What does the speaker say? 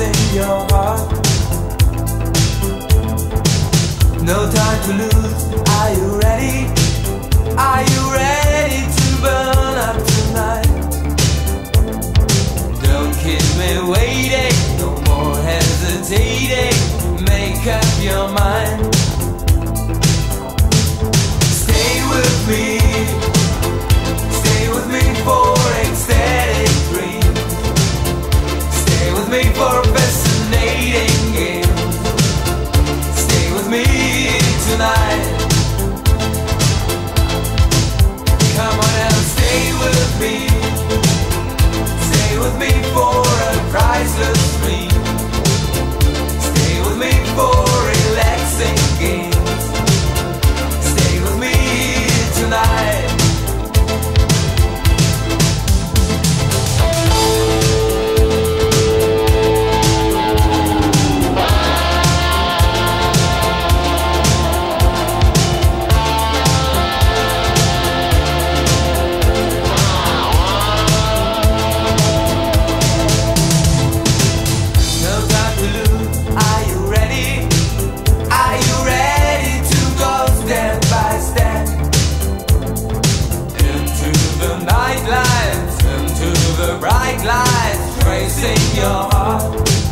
in your heart. No time to lose, are you ready? Are you ready to burn up tonight? Don't keep me waiting, no more hesitating. Make up your mind. tonight. your heart.